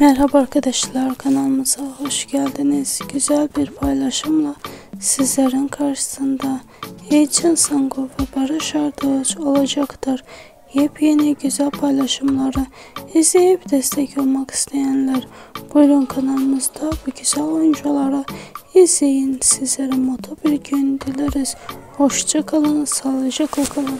Merhaba arkadaşlar kanalımıza hoş geldiniz. Güzel bir paylaşımla sizlerin karşısında Heyecan Sango ve Barış Arduç olacaktır. Yepyeni güzel paylaşımları izleyip destek olmak isteyenler buyurun kanalımızda bu güzel oyuncuları izleyin. Sizlere mutlu bir gün dileriz. hoşçakalın sağlıcakla kalın.